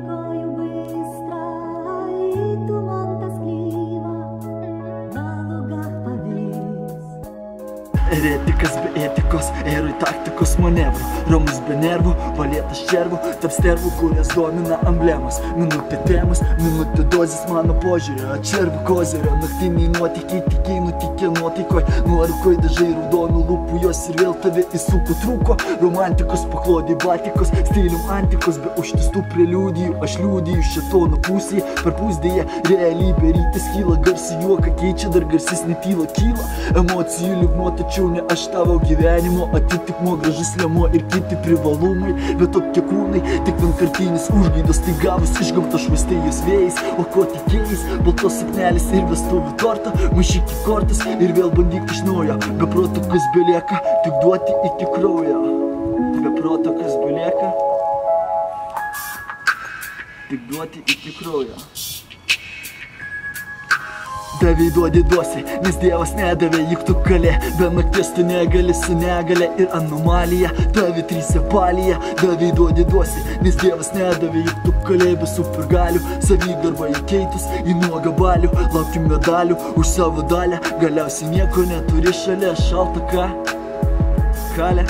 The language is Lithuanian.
go. Eretikas be etikos, erui taktikos manevrų, romus be nervų, valėtas červų, tarp stervų, kurias domina emblemos, minutė temos, minutė dozės mano požiūrio, červų kozerio, naktiniai nuotykiai, tikiai nutikė nuotaikoj, nuorukoj dažai raudonų lūpų, jos ir vėl tave įsuko trūko, romantikos paklodai batikos, stilium antikos, be užtistų preliudijų, aš liūdiju šitono pusėje, per pusdėje realybė rytis kyla, garsi juoka keičia, dar garsis netyla kyla, emocijų liūdmo, tačiau ne aš tavo gyvenimo, atitikmo gražus lemo ir kiti privalumai, bet tokie kūnai, tik vienkartinis užgaidos, tai gavus iš gamto švaistėjus vėjais, o ko tikėjais, baltos suknelis ir vestuvių tortą, maišyki kortas ir vėl bandyk iš naujo, be proto kas belieka, tik duoti iki kraujo, be proto kas belieka, tik duoti iki kraujo. Davai duodi duosi, nes Dievas nedavė, juk tu gali. Be nakties tu negali su negale ir anomalija. Davai trysia palija, davai duodi duosi Nes Dievas nedavė, juk tu gali. Be supergalių Savigarbą įkeitus į nuogą balių. Laukim medalių už savo dalę Galiausiai nieko neturi šalia. Šalta ką Kalė